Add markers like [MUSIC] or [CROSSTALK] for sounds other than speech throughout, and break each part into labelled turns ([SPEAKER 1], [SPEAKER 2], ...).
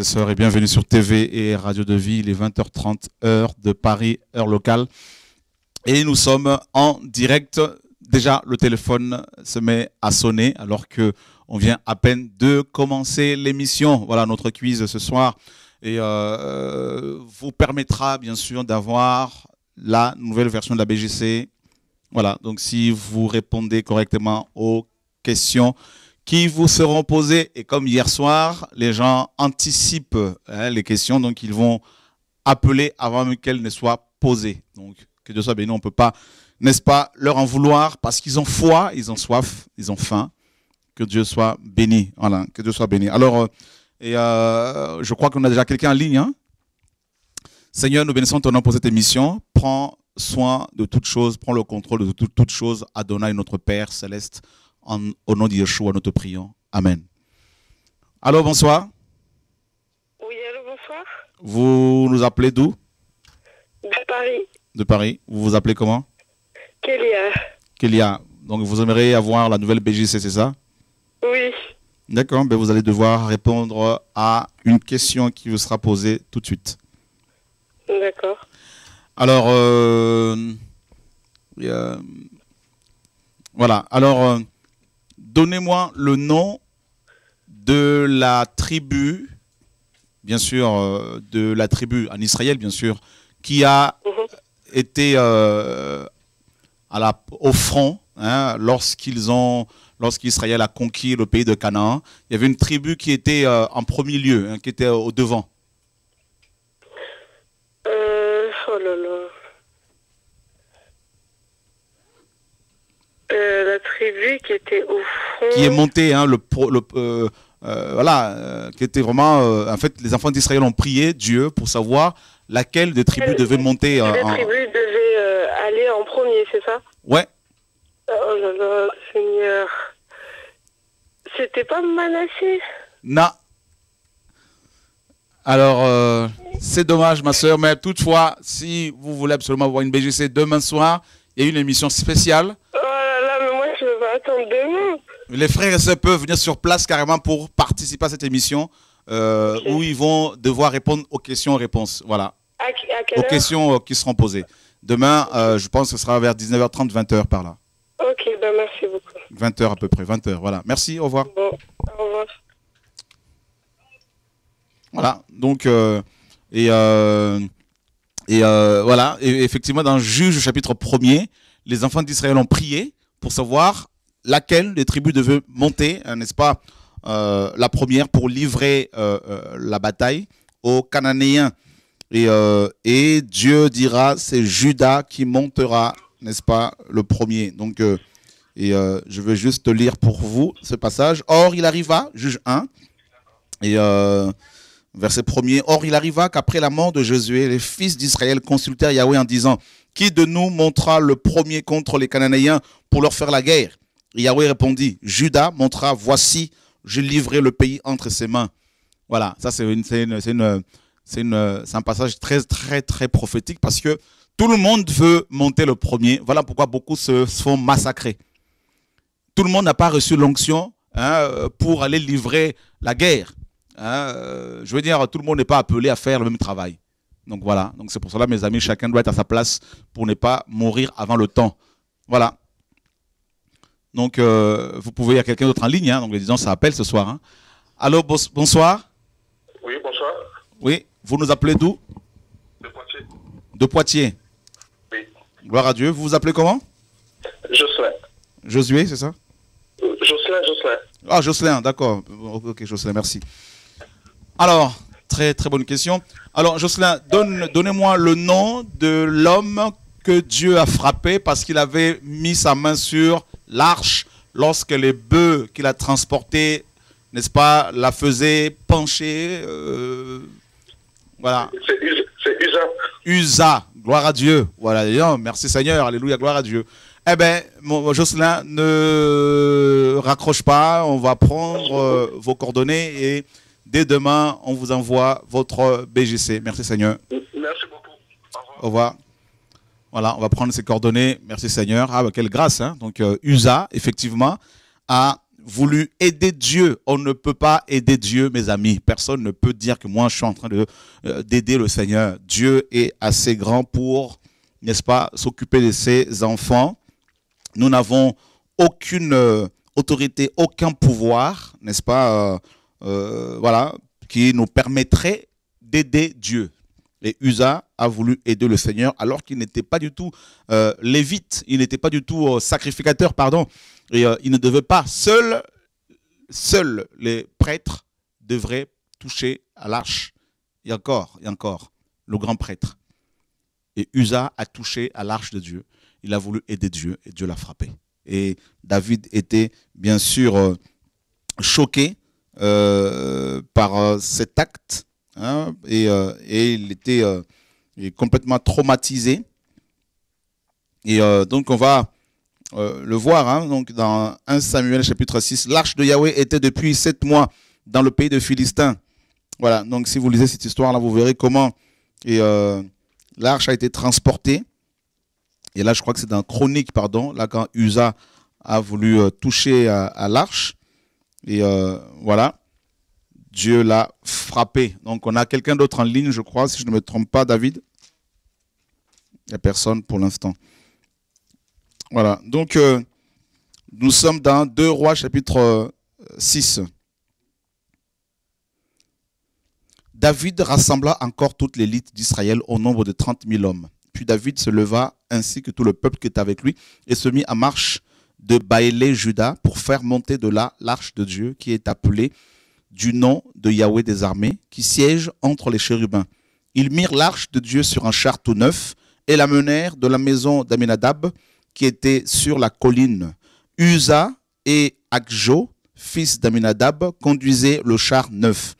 [SPEAKER 1] et bienvenue sur TV et Radio de Vie. Il est 20h30, heure de Paris, heure locale. Et nous sommes en direct. Déjà, le téléphone se met à sonner alors que on vient à peine de commencer l'émission. Voilà notre quiz ce soir. Et euh, vous permettra bien sûr d'avoir la nouvelle version de la BGC. Voilà, donc si vous répondez correctement aux questions, qui vous seront posées. Et comme hier soir, les gens anticipent hein, les questions, donc ils vont appeler avant qu'elles ne soient posées. Donc que Dieu soit béni, on ne peut pas, n'est-ce pas, leur en vouloir parce qu'ils ont foi, ils ont soif, ils ont faim. Que Dieu soit béni. Voilà, que Dieu soit béni. Alors, euh, euh, je crois qu'on a déjà quelqu'un en ligne. Hein. Seigneur, nous bénissons ton nom pour cette émission. Prends soin de toutes choses, prends le contrôle de toutes choses. Adonai, notre Père céleste au nom de Yeshua, nous te prions. Amen. Allô, bonsoir.
[SPEAKER 2] Oui, allô, bonsoir.
[SPEAKER 1] Vous nous appelez d'où?
[SPEAKER 2] De Paris.
[SPEAKER 1] De Paris. Vous vous appelez comment?
[SPEAKER 2] Kélia.
[SPEAKER 1] Kélia. Donc vous aimeriez avoir la nouvelle BGC, c'est ça?
[SPEAKER 2] Oui.
[SPEAKER 1] D'accord, ben vous allez devoir répondre à une question qui vous sera posée tout de suite.
[SPEAKER 2] D'accord.
[SPEAKER 1] Alors, euh, euh, voilà. Alors, euh, donnez-moi le nom de la tribu, bien sûr, euh, de la tribu en Israël, bien sûr, qui a mhm. été euh, à la, au front hein, lorsqu'ils ont lorsqu'Israël a conquis le pays de Canaan. Il y avait une tribu qui était euh, en premier lieu, hein, qui était au devant.
[SPEAKER 2] oh là là. Euh, la tribu qui était au fond.
[SPEAKER 1] Qui est montée, hein, le, le euh, euh, voilà, qui était vraiment. en fait, les enfants d'Israël ont prié Dieu pour savoir laquelle des tribus devait monter.
[SPEAKER 2] Les tribus devaient aller en premier, c'est ça?
[SPEAKER 1] Ouais.
[SPEAKER 2] Oh là là, Seigneur. C'était pas Manassé?
[SPEAKER 1] Non. Alors, c'est dommage, ma soeur, mais toutefois, si vous voulez absolument voir une BGC demain soir, il y a une émission spéciale les frères et sœurs peuvent venir sur place carrément pour participer à cette émission euh, où ils vont devoir répondre aux questions-réponses. Voilà. aux questions euh, qui seront posées. Demain, euh, je pense que ce sera vers 19h30, 20h par là.
[SPEAKER 2] Ok, ben merci beaucoup.
[SPEAKER 1] 20h à peu près, 20h. Voilà. Merci, au revoir.
[SPEAKER 2] Bon, au revoir.
[SPEAKER 1] Voilà. Donc, et, et voilà. Et effectivement, dans Juge chapitre 1er, les enfants d'Israël ont prié pour savoir laquelle des tribus devaient monter, hein, n'est-ce pas, euh, la première pour livrer euh, euh, la bataille aux Cananéens. Et, Dieu dira, c'est Judas qui montera, n'est-ce pas, le premier. Donc, et je veux juste lire pour vous ce passage. Or, il arriva, juge 1, et verset 1er, Or, il arriva qu'après la mort de Josué, les fils d'Israël consultèrent Yahweh en disant, Qui de nous montra le premier contre les Cananéens pour leur faire la guerre? Yahweh répondit, Judas montra, voici, je livrerai le pays entre ses mains. Voilà, ça c'est un passage très, très, très prophétique parce que tout le monde veut monter le premier. Voilà pourquoi beaucoup se font massacrer. Tout le monde n'a pas reçu l'onction hein, pour aller livrer la guerre. Hein. je veux dire, tout le monde n'est pas appelé à faire le même travail. Donc voilà, donc c'est pour cela, mes amis, chacun doit être à sa place pour ne pas mourir avant le temps. Voilà. Donc, euh, vous pouvez, il y a quelqu'un d'autre en ligne, hein, donc disons, ça appelle ce soir. Hein. Allô, bonsoir.
[SPEAKER 3] Oui, bonsoir.
[SPEAKER 1] Oui, vous nous appelez d'où?
[SPEAKER 3] De Poitiers.
[SPEAKER 1] De Poitiers
[SPEAKER 3] Oui.
[SPEAKER 1] Gloire à Dieu. Vous vous appelez comment?
[SPEAKER 3] Jocelyn.
[SPEAKER 1] Josué, c'est ça?
[SPEAKER 3] Euh, Jocelyn, Jocelyn.
[SPEAKER 1] Ah, Jocelyn, d'accord. Ok, Jocelyn, merci. Alors, très très bonne question. Alors, Jocelyn, donne, donnez-moi le nom de l'homme que Dieu a frappé parce qu'il avait mis sa main sur l'arche lorsque les bœufs qu'il a transportés, n'est-ce pas, la faisaient pencher. Euh, voilà.
[SPEAKER 3] C'est Usa.
[SPEAKER 1] Usa, gloire à Dieu. Voilà, merci Seigneur, alléluia, gloire à Dieu. Eh bien, Jocelyn, ne raccroche pas, on va prendre euh, vos coordonnées et dès demain, on vous envoie votre BGC. Merci Seigneur.
[SPEAKER 3] Merci beaucoup.
[SPEAKER 1] Au revoir. Voilà, on va prendre ses coordonnées. Merci Seigneur. Ah, bah, quelle grâce. Hein. Donc, euh, USA, effectivement, a voulu aider Dieu. On ne peut pas aider Dieu, mes amis. Personne ne peut dire que moi, je suis en train euh, d'aider le Seigneur. Dieu est assez grand pour, n'est-ce pas, s'occuper de ses enfants. Nous n'avons aucune euh, autorité, aucun pouvoir, n'est-ce pas, voilà, qui nous permettrait d'aider Dieu. Et Usa a voulu aider le Seigneur alors qu'il n'était pas du tout euh, lévite, il n'était pas du tout euh, sacrificateur, pardon. Et euh, il ne devait pas, seul, seuls les prêtres devraient toucher à l'arche. Et encore, et encore, le grand prêtre. Et Usa a touché à l'arche de Dieu. Il a voulu aider Dieu et Dieu l'a frappé. Et David était bien sûr choqué par cet acte hein, et, euh, et il était euh, complètement traumatisé. Et euh, donc on va le voir hein, donc dans 1 Samuel chapitre 6. L'arche de Yahweh était depuis sept mois dans le pays de Philistins. Voilà, donc si vous lisez cette histoire-là, vous verrez comment l'arche a été transportée. Et là, je crois que c'est dans Chronique, pardon, là quand Usa a voulu toucher à, l'arche. Et voilà, Dieu l'a frappé. Donc on a quelqu'un d'autre en ligne, je crois, si je ne me trompe pas, David. Il n'y a personne pour l'instant. Voilà, donc euh, nous sommes dans 2 Rois chapitre euh, 6. David rassembla encore toute l'élite d'Israël au nombre de 30 000 hommes. Puis David se leva, ainsi que tout le peuple qui était avec lui, et se mit en marche de Baélé, Juda, pour faire monter de là l'arche de Dieu, qui est appelée du nom de Yahweh des armées, qui siège entre les chérubins. Ils mirent l'arche de Dieu sur un char tout neuf, et la menèrent de la maison d'Aminadab, qui était sur la colline. Uza et Akjo, fils d'Aminadab, conduisaient le char neuf.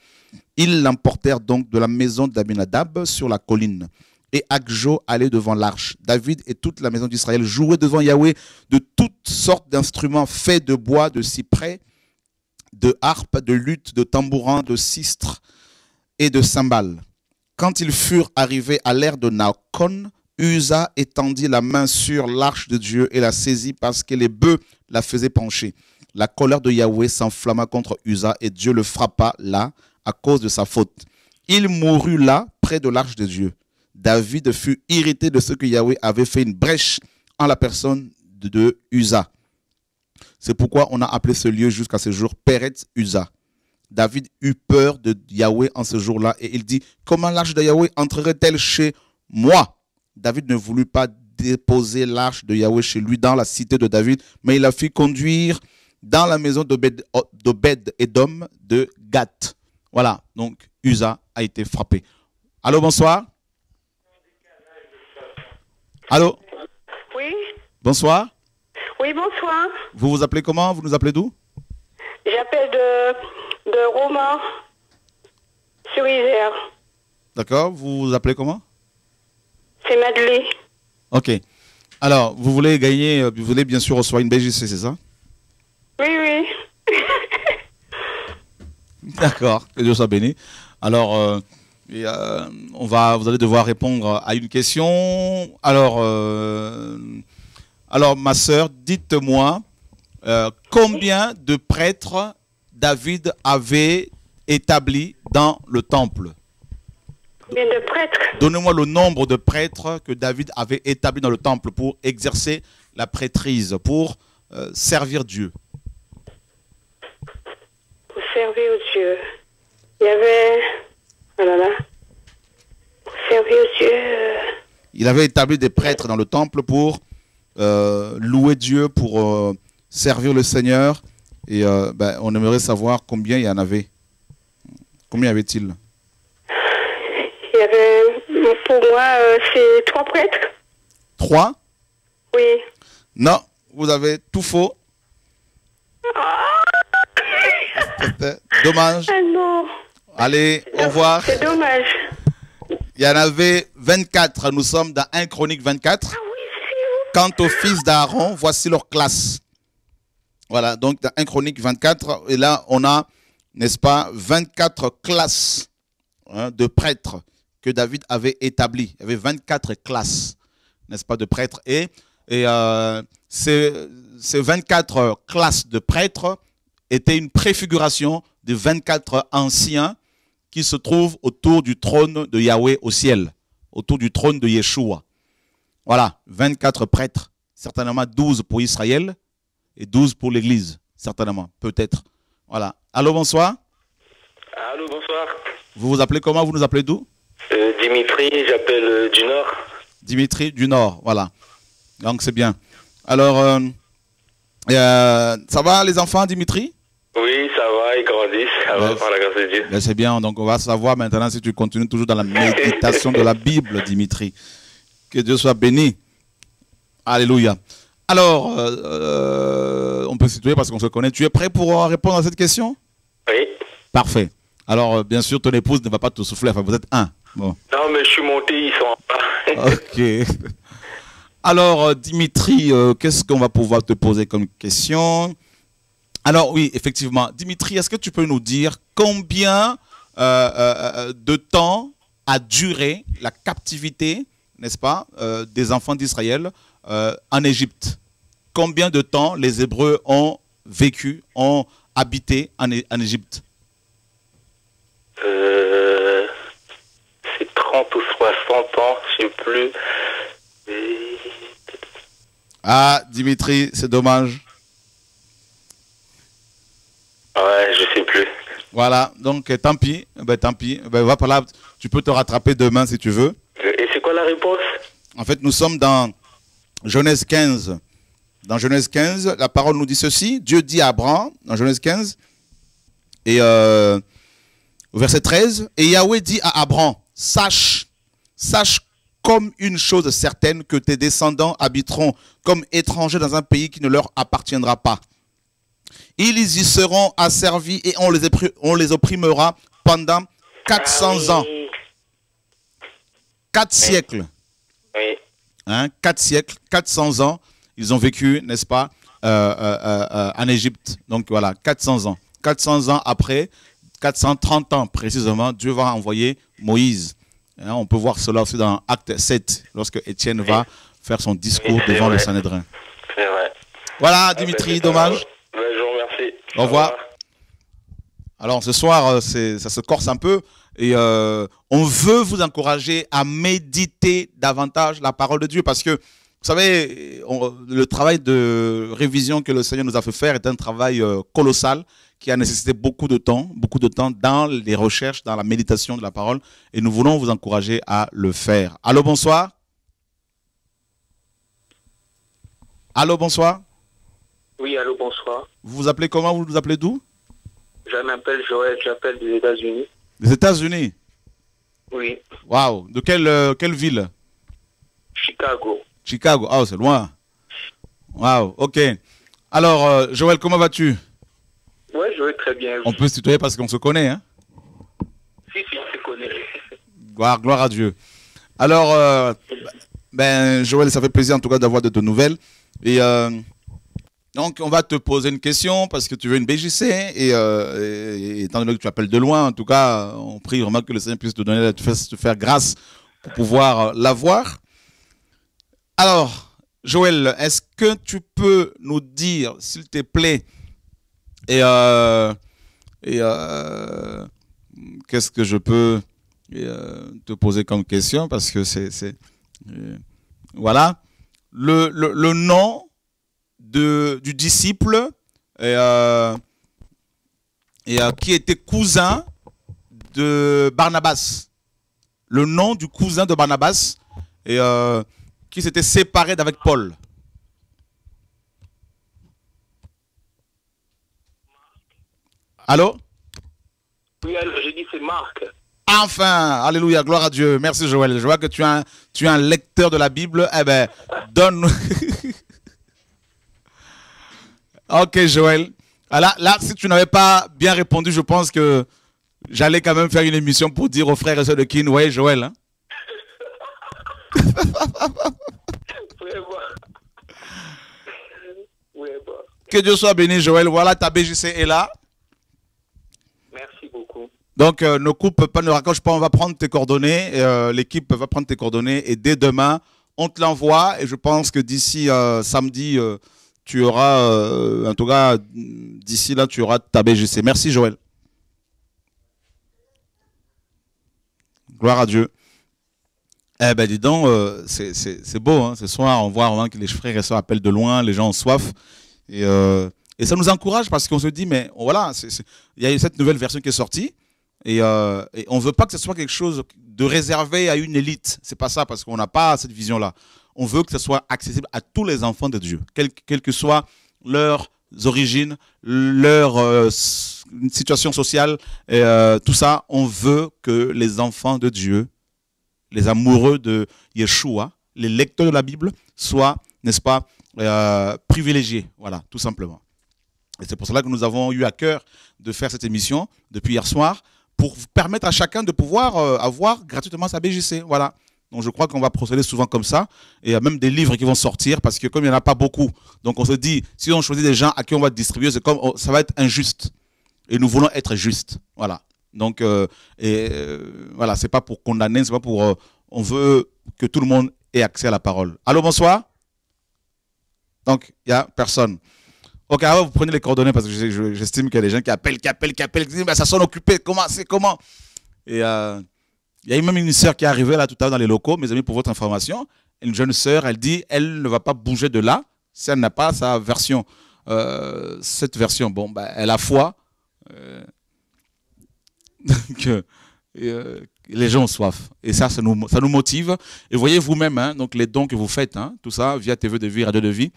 [SPEAKER 1] Ils l'emportèrent donc de la maison d'Aminadab sur la colline. Et Akjo allait devant l'arche. David et toute la maison d'Israël jouaient devant Yahweh de toutes sortes d'instruments faits de bois, de cyprès, de harpe, de luth, de tambourin, de sistre et de cymbales. Quand ils furent arrivés à l'ère de Naokon, Usa étendit la main sur l'arche de Dieu et la saisit parce que les bœufs la faisaient pencher. La colère de Yahweh s'enflamma contre Usa et Dieu le frappa là à cause de sa faute. Il mourut là, près de l'arche de Dieu. David fut irrité de ce que Yahweh avait fait une brèche en la personne de, de Usa. C'est pourquoi on a appelé ce lieu jusqu'à ce jour Peret Usa. David eut peur de Yahweh en ce jour-là et il dit, comment l'arche de Yahweh entrerait-elle chez moi? David ne voulut pas déposer l'arche de Yahweh chez lui dans la cité de David, mais il la fit conduire dans la maison d'Obed d'Obed Edom de Gath. Voilà, donc Usa a été frappé. Allô, bonsoir. Allô,
[SPEAKER 2] Oui
[SPEAKER 1] bonsoir.
[SPEAKER 2] Oui, bonsoir.
[SPEAKER 1] Vous vous appelez comment? Vous nous appelez d'où?
[SPEAKER 2] J'appelle de, de Romain sur Isère.
[SPEAKER 1] D'accord, vous vous appelez comment?
[SPEAKER 2] C'est Madeleine.
[SPEAKER 1] Ok. Alors, vous voulez gagner, euh, vous voulez bien sûr recevoir une BGC, c'est ça?
[SPEAKER 2] Oui, oui. [LAUGHS]
[SPEAKER 1] D'accord, que Dieu soit béni. Alors, euh, et, euh, on va, vous allez devoir répondre à une question. Alors, euh, alors ma sœur, dites-moi euh, combien de prêtres David avait établi dans le temple?
[SPEAKER 2] Combien de prêtres?
[SPEAKER 1] Donnez-moi le nombre de prêtres que David avait établi dans le temple pour exercer la prêtrise, pour euh, servir Dieu.
[SPEAKER 2] pour servir Dieu. Il y avait. Oh là là. Pour servir Dieu. euh,
[SPEAKER 1] Il avait établi des prêtres dans le temple pour louer Dieu, pour euh, servir le Seigneur. Et euh, ben, on aimerait savoir combien il y en avait. Combien y avait-il?
[SPEAKER 2] Il y avait. Pour moi, euh, c'est trois prêtres.
[SPEAKER 1] Trois?
[SPEAKER 2] Oui.
[SPEAKER 1] Non, vous avez tout faux. C'était Dommage.
[SPEAKER 2] Ah non.
[SPEAKER 1] Allez, au revoir.
[SPEAKER 2] C'est dommage.
[SPEAKER 1] Il y en avait 24. Nous sommes dans 1 Chronique 24. Quant aux fils d'Aaron, voici leur classe. Voilà, donc dans 1 Chronique 24, et là on a, n'est-ce pas, 24 classes hein, de prêtres que David avait établies. Il y avait 24 classes, n'est-ce pas, de prêtres. Et, euh, ces, ces 24 classes de prêtres était une préfiguration des 24 anciens qui se trouvent autour du trône de Yahweh au ciel, autour du trône de Yeshua. Voilà, 24 prêtres, certainement 12 pour Israël et 12 pour l'Église, certainement, peut-être. Voilà. Allô, bonsoir.
[SPEAKER 3] Allô, bonsoir.
[SPEAKER 1] Vous vous appelez comment? Vous nous appelez d'où?
[SPEAKER 3] Euh, Dimitri, j'appelle euh, du Nord.
[SPEAKER 1] Dimitri du Nord, voilà. Donc c'est bien. Alors, euh, ça va les enfants, Dimitri?
[SPEAKER 3] Oui, ça va, ils grandissent. Ça va,
[SPEAKER 1] Ouais.
[SPEAKER 3] par la grâce de Dieu.
[SPEAKER 1] Ben, C'est bien, donc on va savoir maintenant si tu continues toujours dans la [LAUGHS] méditation de la Bible, Dimitri. Que Dieu soit béni. Alléluia. Alors, euh, euh, on peut se situer parce qu'on se connaît. Tu es prêt pour répondre à cette question?
[SPEAKER 3] Oui.
[SPEAKER 1] Parfait. Alors, euh, bien sûr, ton épouse ne va pas te souffler. Enfin, vous êtes un. Bon.
[SPEAKER 3] Non, mais je suis monté, ils sont en bas. [LAUGHS]
[SPEAKER 1] Ok. Alors, Dimitri, euh, qu'est-ce qu'on va pouvoir te poser comme question? Alors, oui, effectivement. Dimitri, est-ce que tu peux nous dire combien euh, de temps a duré la captivité, n'est-ce pas, euh, des enfants d'Israël euh, en Égypte Combien de temps les Hébreux ont vécu, ont habité en, Égypte
[SPEAKER 3] Euh, c'est 30 ou 60 ans, je sais plus. Et-
[SPEAKER 1] Ah, Dimitri, c'est dommage.
[SPEAKER 3] Ouais, je sais plus.
[SPEAKER 1] Voilà, donc tant pis, ben, tant pis. Ben, va par là, tu peux te rattraper demain si tu veux.
[SPEAKER 3] Et c'est quoi la réponse?
[SPEAKER 1] En fait, nous sommes dans Genèse 15. Dans Genèse 15, la parole nous dit ceci. Dieu dit à Abraham, dans Genèse 15, et euh, au verset 13, et Yahweh dit à Abraham, sache, sache comme une chose certaine que tes descendants habiteront comme étrangers dans un pays qui ne leur appartiendra pas. Ils y seront asservis et on les, épri- on les opprimera pendant 400
[SPEAKER 3] Ah
[SPEAKER 1] ans,
[SPEAKER 3] oui.
[SPEAKER 1] 4 siècles.
[SPEAKER 3] Oui.
[SPEAKER 1] hein, 4 siècles, 400 ans, ils ont vécu, n'est-ce pas, euh, euh, euh, en Égypte. Donc voilà, 400 ans. 400 ans après, 430 ans précisément, Dieu va envoyer Moïse. Hein, on peut voir cela aussi dans Acte 7, lorsque Étienne va faire son discours devant le
[SPEAKER 3] vrai.
[SPEAKER 1] Sanhédrin.
[SPEAKER 3] C'est vrai.
[SPEAKER 1] Voilà, Dimitri,
[SPEAKER 3] Ah, ben,
[SPEAKER 1] dommage.
[SPEAKER 3] Ben, je vous remercie.
[SPEAKER 1] Au revoir. Alors ce soir, ça se corse un peu et euh, on veut vous encourager à méditer davantage la parole de Dieu parce que, vous savez, on- le travail de révision que le Seigneur nous a fait faire est un travail euh, colossal qui a nécessité beaucoup de temps, beaucoup de temps dans les recherches, dans la méditation de la parole et nous voulons vous encourager à le faire. Allô, bonsoir. Allô, bonsoir.
[SPEAKER 3] Oui, allô, bonsoir.
[SPEAKER 1] Vous vous appelez comment? Vous vous appelez d'où?
[SPEAKER 3] Je m'appelle Joël, j'appelle des États-Unis.
[SPEAKER 1] Des États-Unis.
[SPEAKER 3] Oui,
[SPEAKER 1] Waouh, de quelle, euh, quelle ville?
[SPEAKER 3] Chicago.
[SPEAKER 1] Chicago. Ah, c'est loin. Waouh, ok. Alors, euh, Joël, comment vas-tu?
[SPEAKER 3] Ouais, je vais très bien.
[SPEAKER 1] On peut se tutoyer parce qu'on se connaît, hein?
[SPEAKER 3] Si, si, on se connaît.
[SPEAKER 1] gloire, gloire à Dieu. Alors, euh, ben, Joël, ça fait plaisir en tout cas d'avoir de tes nouvelles. Et euh, donc, on va te poser une question parce que tu veux une BJC. Et, euh, et- et étant donné que tu appelles de loin, en tout cas, on prie vraiment que le Seigneur puisse te donner, te faire, grâce pour pouvoir l'avoir. Alors, Joël, est-ce que tu peux nous dire, s'il te plaît, et, euh, et euh, qu'est-ce que je peux te poser comme question? Parce que c'est voilà le, le, le nom de du disciple et, euh, et, euh, qui était cousin de Barnabas le nom du cousin de Barnabas et euh, qui s'était séparé d'avec Paul allô?
[SPEAKER 3] Oui, j'ai dit c'est Marc.
[SPEAKER 1] Enfin, alléluia, gloire à Dieu. Merci Joël. Je vois que tu es un, tu es un lecteur de la Bible. Eh ben, donne [LAUGHS] ok Joël. Ah, là, si tu n'avais pas bien répondu, je pense que j'allais quand même faire une émission pour dire aux frères et sœurs de Kin, ouais Joël. hein.
[SPEAKER 3] Vraiment.
[SPEAKER 1] Que Dieu soit béni Joël. Voilà, ta BJC est là.
[SPEAKER 3] Merci beaucoup.
[SPEAKER 1] Donc, euh, ne coupe pas, ne raccroche pas, on va prendre tes coordonnées. euh, L'équipe va prendre tes coordonnées et dès demain, on te l'envoie. Et je pense que d'ici euh, samedi, tu auras, euh, en tout cas, d'ici là, tu auras ta BGC. Merci Joël. Gloire à Dieu. Eh ben dis donc, euh, c'est beau, hein. ce soir on voit vraiment que les frères et sœurs appellent de loin, les gens ont soif. Et, euh, et ça nous encourage parce qu'on se dit, mais voilà, il y a cette nouvelle version qui est sortie. Et, euh, et on ne veut pas que ce soit quelque chose de réservé à une élite. C'est pas ça, parce qu'on n'a pas cette vision-là. On veut que ce soit accessible à tous les enfants de Dieu, quelles que soient leurs origines, leur euh, situation sociale, et, euh, tout ça. On veut que les enfants de Dieu, les amoureux de Yeshua, les lecteurs de la Bible, soient, n'est-ce pas, euh, privilégiés. Voilà, tout simplement. Et c'est pour cela que nous avons eu à cœur de faire cette émission depuis hier soir pour permettre à chacun de pouvoir avoir gratuitement sa BGC. Voilà. Donc je crois qu'on va procéder souvent comme ça. Et il y a même des livres qui vont sortir parce que comme il n'y en a pas beaucoup, donc on se dit, si on choisit des gens à qui on va distribuer, c'est comme oh, ça va être injuste. Et nous voulons être justes. Voilà. Donc euh, et euh, voilà, pas pour condamner, c'est pas pour. on veut que tout le monde ait accès à la parole. Allô, bonsoir. Donc il y a personne. Ok, alors vous prenez les coordonnées parce que j'estime qu'il y a des gens qui appellent, qui appellent, qui appellent, qui disent, bah, ça sonne occupé, comment, c'est comment? Et euh, il y a même une sœur qui est arrivée là tout à l'heure dans les locaux, mes amis, pour votre information. Une jeune sœur, elle dit, elle ne va pas bouger de là si elle n'a pas sa version. Euh, cette version, bon, bah, elle a foi. Euh, [LAUGHS] que les gens ont soif. Et ça, ça nous, motive. Et voyez vous-même, hein, donc les dons que vous faites, hein, tout ça, via TV de vie, Radio de vie,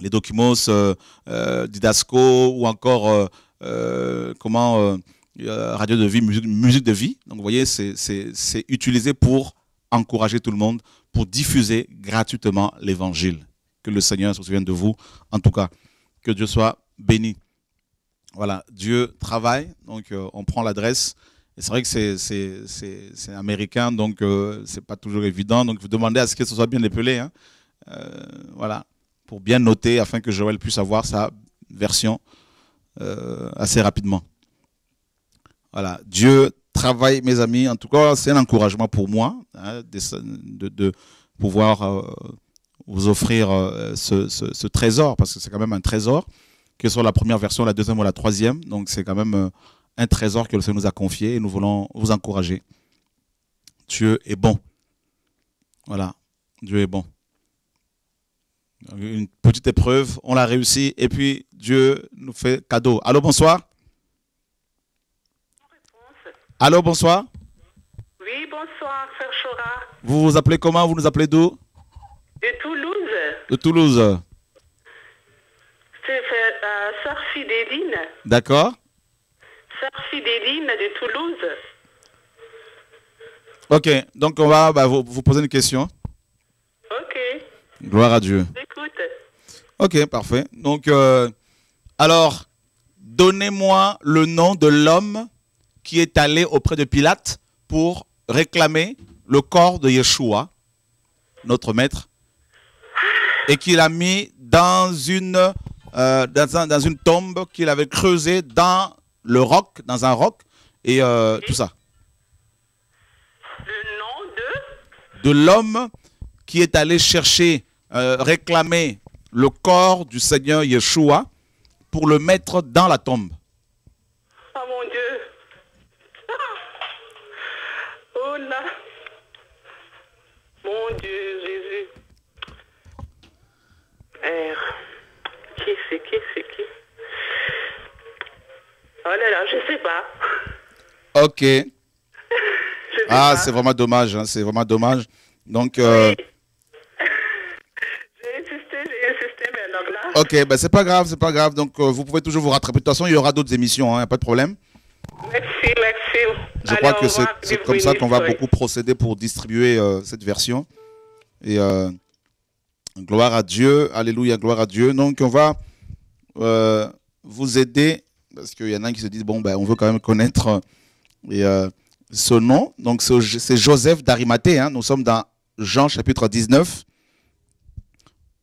[SPEAKER 1] les documents euh, euh, Didasco ou encore euh, radio de vie, musique, de vie. Donc vous voyez, c'est utilisé pour encourager tout le monde, pour diffuser gratuitement l'évangile. Que le Seigneur se souvienne de vous. En tout cas, que Dieu soit béni. Voilà, Dieu travaille, donc on prend l'adresse. Et c'est vrai que c'est américain, donc c'est pas toujours évident. Donc vous demandez à ce que ce soit bien épelé. Hein. voilà pour bien noter afin que Joël puisse avoir sa version euh, assez rapidement. Voilà, Dieu travaille, mes amis. En tout cas, c'est un encouragement pour moi hein, de, pouvoir euh, vous offrir euh, ce, trésor, parce que c'est quand même un trésor, que ce soit la première version, la deuxième ou la troisième. Donc, c'est quand même un trésor que le Seigneur nous a confié et nous voulons vous encourager. Dieu est bon. Voilà, Dieu est bon. Une petite épreuve, on l'a réussi et puis Dieu nous fait cadeau. Allô, bonsoir. Allô, bonsoir.
[SPEAKER 2] Oui, bonsoir, Frère Chora.
[SPEAKER 1] Vous vous appelez comment? Vous nous appelez d'où?
[SPEAKER 2] De Toulouse.
[SPEAKER 1] De Toulouse.
[SPEAKER 2] C'est euh, Sœur Fidéline.
[SPEAKER 1] D'accord.
[SPEAKER 2] Sœur Fidéline de Toulouse.
[SPEAKER 1] Ok, donc on va bah, vous, vous poser une question.
[SPEAKER 2] Ok.
[SPEAKER 1] Gloire à Dieu. Ok, parfait. Donc, euh, alors, donnez-moi le nom de l'homme qui est allé auprès de Pilate pour réclamer le corps de Yeshua, notre maître, et qu'il a mis dans une, euh, dans, une tombe qu'il avait creusée dans le roc, dans un roc, et euh, tout ça.
[SPEAKER 2] Le nom
[SPEAKER 1] de? De l'homme qui est allé chercher, réclamer le corps du Seigneur Yeshua pour le mettre dans la tombe.
[SPEAKER 2] Oh mon Dieu. Oh là. Mon Dieu, Jésus. Père. Qui c'est qui c'est qui Oh là là, je sais pas.
[SPEAKER 1] Ok. [LAUGHS] ah, c'est vraiment dommage, hein, c'est vraiment dommage. Donc, euh, Ok, ben c'est pas grave, c'est pas grave. Donc euh, vous pouvez toujours vous rattraper. De toute façon, il y aura d'autres émissions, il hein, n'y a pas de problème.
[SPEAKER 2] Merci, merci.
[SPEAKER 1] Je crois que c'est comme ça qu'on va beaucoup procéder pour distribuer euh, cette version. Et euh, gloire à Dieu, alléluia, gloire à Dieu. Donc on va vous aider, parce qu'il y en a qui se disent, bon, ben, on veut quand même connaître et, ce nom. Donc c'est Joseph d'Arimathée. Hein. Nous sommes dans Jean chapitre 19.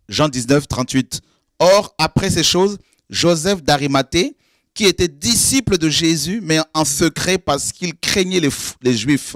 [SPEAKER 1] Jean 19, 38. Or, après ces choses, Joseph d'Arimathée, qui était disciple de Jésus, mais en secret parce qu'il craignait les, Juifs,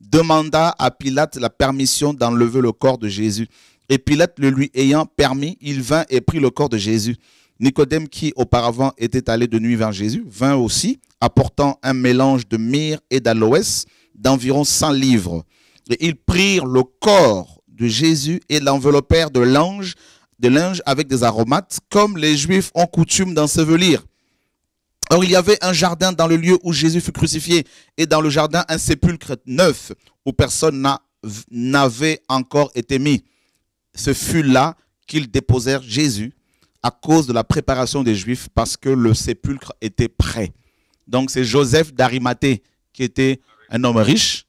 [SPEAKER 1] demanda à Pilate la permission d'enlever le corps de Jésus. Et Pilate le lui ayant permis, il vint et prit le corps de Jésus. Nicodème, qui auparavant était allé de nuit vers Jésus, vint aussi, apportant un mélange de myrrhe et d'aloès d'environ 100 livres. Et ils prirent le corps de Jésus et l'enveloppèrent de linge, de linge avec des aromates, comme les Juifs ont coutume d'ensevelir. Or, il y avait un jardin dans le lieu où Jésus fut crucifié, et dans le jardin un sépulcre neuf où personne n'a- n'avait encore été mis. Ce fut là qu'ils déposèrent Jésus à cause de la préparation des Juifs, parce que le sépulcre était prêt. Donc, c'est Joseph d'Arimathée qui était un homme riche,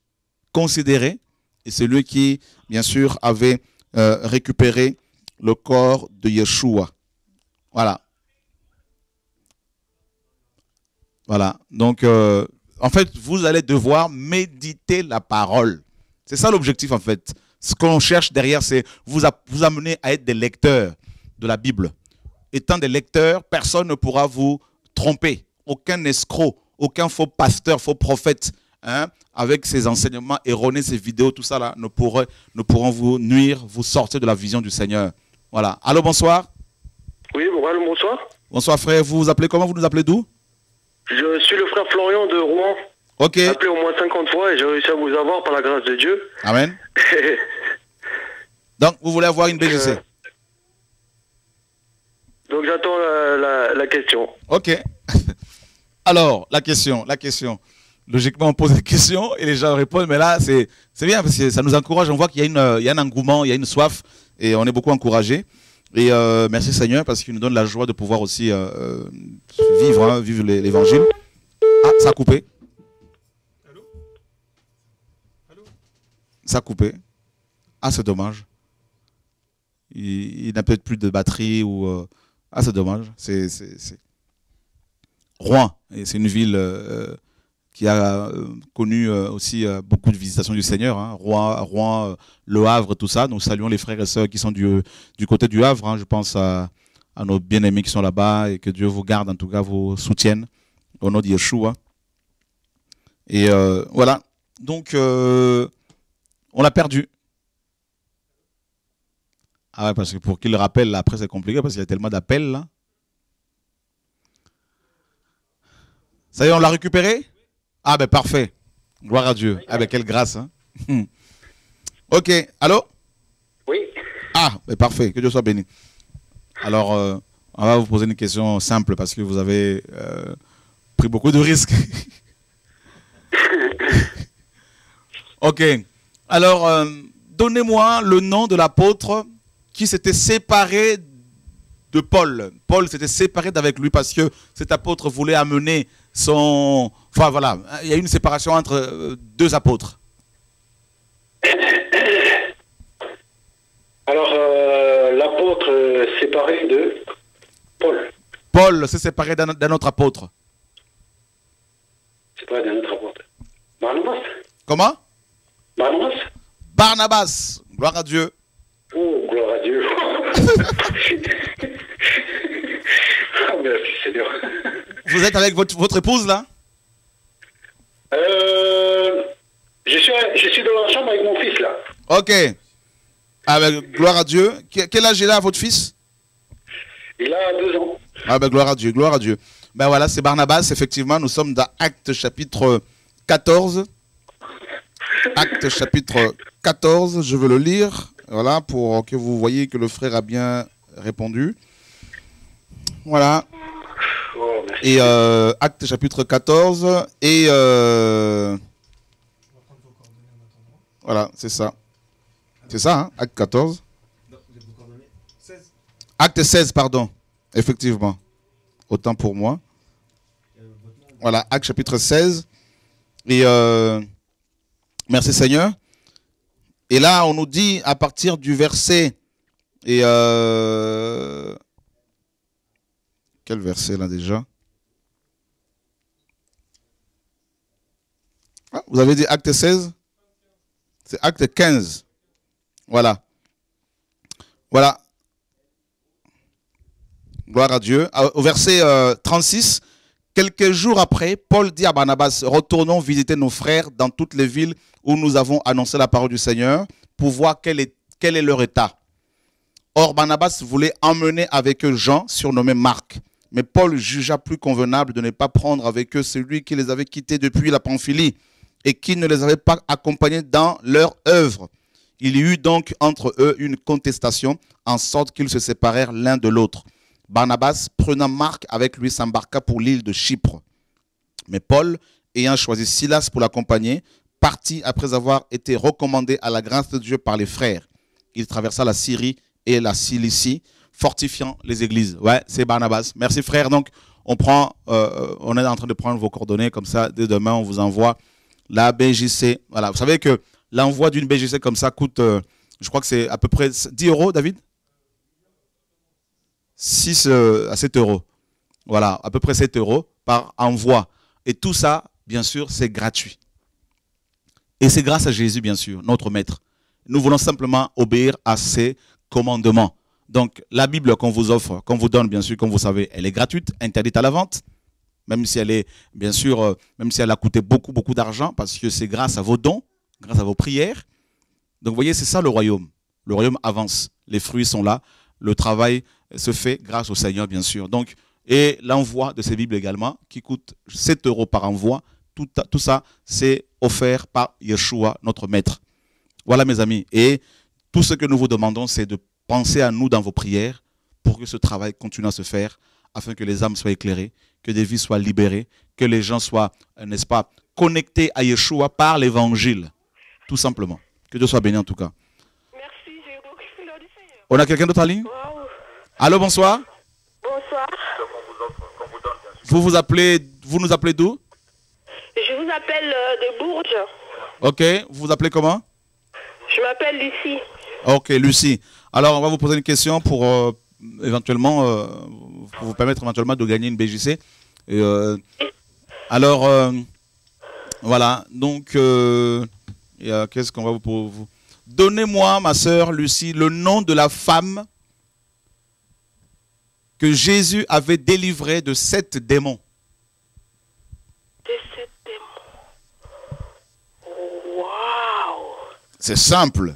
[SPEAKER 1] considéré, et c'est lui qui, bien sûr, avait euh, récupéré le corps de Yeshua. Voilà. Voilà. Donc, euh, en fait, vous allez devoir méditer la parole. C'est ça l'objectif, en fait. Ce qu'on cherche derrière, c'est vous, amener à être des lecteurs de la Bible. Étant des lecteurs, personne ne pourra vous tromper. Aucun escroc, aucun faux pasteur, faux prophète, hein, avec ses enseignements erronés, ses vidéos, tout ça là, ne, pourrait, ne pourront vous nuire, vous sortir de la vision du Seigneur. Voilà. Allô, bonsoir.
[SPEAKER 4] Oui, bonsoir.
[SPEAKER 1] Bonsoir, frère. Vous vous appelez comment? Vous nous appelez d'où?
[SPEAKER 4] Je suis le frère Florian de Rouen.
[SPEAKER 1] Ok.
[SPEAKER 4] Appelé au moins 50 fois et j'ai réussi à vous avoir par la grâce de Dieu.
[SPEAKER 1] Amen. [LAUGHS] Donc, vous voulez avoir une BGC
[SPEAKER 4] Donc j'attends la, question.
[SPEAKER 1] Ok. [LAUGHS] Alors, la question, la question. Logiquement, on pose des questions et les gens répondent, mais là, c'est bien parce que ça nous encourage. On voit qu'il y, euh, y a un engouement, il y a une soif et on est beaucoup encouragé. Et euh, merci Seigneur parce qu'il nous donne la joie de pouvoir aussi euh, vivre, hein, vivre l'é- l'évangile. Ah, ça a coupé. Ça a coupé. Ah, c'est dommage. Il, n'a peut-être plus de batterie ou. Ah, c'est dommage. C'est. Rouen, c'est une ville euh, qui a euh, connu euh, aussi beaucoup de visitations du Seigneur. hein. Rouen, Le Havre, tout ça. Nous saluons les frères et sœurs qui sont du, du côté du Havre. hein. Je pense à, à nos bien-aimés qui sont là-bas et que Dieu vous garde, en tout cas, vous soutienne au nom de Yeshua. Et voilà. Donc, on l'a perdu. Ah ouais, parce que pour qu'il le rappelle, là, après, c'est compliqué parce qu'il y a tellement d'appels, là. Ça y est, on l'a récupéré? Ah ben parfait. Gloire à Dieu. Ah ben quelle grâce. hein. [LAUGHS] ok, allô?
[SPEAKER 4] Oui.
[SPEAKER 1] Ah, ben parfait, que Dieu soit béni. Alors, euh, on va vous poser une question simple parce que vous avez euh, pris beaucoup de risques. [LAUGHS] ok, alors, euh, donnez-moi le nom de l'apôtre qui s'était séparé de Paul. Paul s'était séparé d'avec lui parce que cet apôtre voulait amener son... Enfin voilà, il y a une séparation entre euh, deux apôtres.
[SPEAKER 4] Alors, euh, l'apôtre séparé de Paul.
[SPEAKER 1] Paul s'est séparé d'un autre apôtre.
[SPEAKER 4] Pas d'un autre apôtre. Barnabas
[SPEAKER 1] Comment?
[SPEAKER 4] Barnabas
[SPEAKER 1] Barnabas. Gloire à Dieu.
[SPEAKER 4] Gloire à Dieu. Ah, merci Seigneur.
[SPEAKER 1] Vous êtes avec votre, votre épouse là?
[SPEAKER 4] Euh, je, suis, je suis dans la chambre avec mon fils là.
[SPEAKER 1] Ok. Ah ben, gloire à Dieu. Que- Quel âge il a votre fils?
[SPEAKER 4] Il a deux ans.
[SPEAKER 1] Ah ben gloire à Dieu, gloire à Dieu. Ben voilà, c'est Barnabas, effectivement, nous sommes dans Acte chapitre 14. Acte chapitre 14, je veux le lire, voilà, pour que vous voyez que le frère a bien répondu. Voilà, et euh, Acte chapitre 14, et euh, voilà, c'est ça. C'est ça, hein, Acte 14. Acte 16, pardon, effectivement. Autant pour moi. Voilà, Acte chapitre 16. Et euh, merci Seigneur. Et là, on nous dit à partir du verset. Et euh, quel verset là déjà? Ah, Vous avez dit acte 16 C'est acte 15. Voilà. Voilà. Gloire à Dieu. Ah, Au verset euh, 36, quelques jours après, Paul dit à Barnabas, retournons visiter nos frères dans toutes les villes où nous avons annoncé la parole du Seigneur pour voir quel est, leur état. Or, Barnabas voulait emmener avec eux Jean, surnommé Marc. Mais Paul jugea plus convenable de ne pas prendre avec eux celui qui les avait quittés depuis la Pamphylie et qui ne les avait pas accompagnés dans leur œuvre. Il y eut donc entre eux une contestation, en sorte qu'ils se séparèrent l'un de l'autre. Barnabas, prenant Marc avec lui, s'embarqua pour l'île de Chypre. Mais Paul, ayant choisi Silas pour l'accompagner, partit après avoir été recommandé à la grâce de Dieu par les frères. Il traversa la Syrie et la Cilicie, fortifiant les églises. Ouais, c'est Barnabas. Merci frère. Donc, on prend, euh, on est en train de prendre vos coordonnées comme ça. Dès demain, on vous envoie la BJC. Voilà. Vous savez que l'envoi d'une BJC comme ça coûte, euh, je crois que c'est à peu près 10 euros, David? 6 euh, à 7 euros. Voilà, à peu près 7 euros par envoi. Et tout ça, bien sûr, c'est gratuit. Et c'est grâce à Jésus, bien sûr, notre Maître. Nous voulons simplement obéir à ses commandements. Donc, la Bible qu'on vous offre, qu'on vous donne, bien sûr, comme vous savez, elle est gratuite, interdite à la vente, même si elle est, bien sûr, euh, même si elle a coûté beaucoup, beaucoup d'argent, parce que c'est grâce à vos dons, grâce à vos prières. Donc, vous voyez, c'est ça le royaume. Le royaume avance. Les fruits sont là. Le travail se fait grâce au Seigneur, bien sûr. Donc, et l'envoi de ces Bibles également, qui coûte 7 euros par envoi. Tout, tout ça, c'est offert par Yeshua, notre Maître. Voilà, mes amis. Et tout ce que nous vous demandons, c'est de penser à nous dans vos prières pour que ce travail continue à se faire, afin que les âmes soient éclairées, que des vies soient libérées, que les gens soient, euh, n'est-ce pas, connectés à Yeshua par l'évangile. Tout simplement. Que Dieu soit béni en tout cas.
[SPEAKER 2] Merci, [LAUGHS] Seigneur.
[SPEAKER 1] On a quelqu'un d'autre en ligne?
[SPEAKER 2] Wow.
[SPEAKER 1] Allô, bonsoir.
[SPEAKER 2] Bonsoir.
[SPEAKER 1] Vous vous appelez, vous nous appelez d'où?
[SPEAKER 2] Je vous appelle euh, de Bourges.
[SPEAKER 1] Ok. Vous vous appelez comment?
[SPEAKER 2] Je m'appelle Lucie.
[SPEAKER 1] Ok, Lucie. Alors, on va vous poser une question pour euh, éventuellement euh, pour vous permettre éventuellement de gagner une BJC. Et, euh, alors, voilà. Donc, qu'est-ce qu'on va vous, pour vous Donnez-moi, ma sœur Lucie, le nom de la femme que Jésus avait délivrée de sept démons.
[SPEAKER 2] De sept démons. Waouh.
[SPEAKER 1] C'est simple.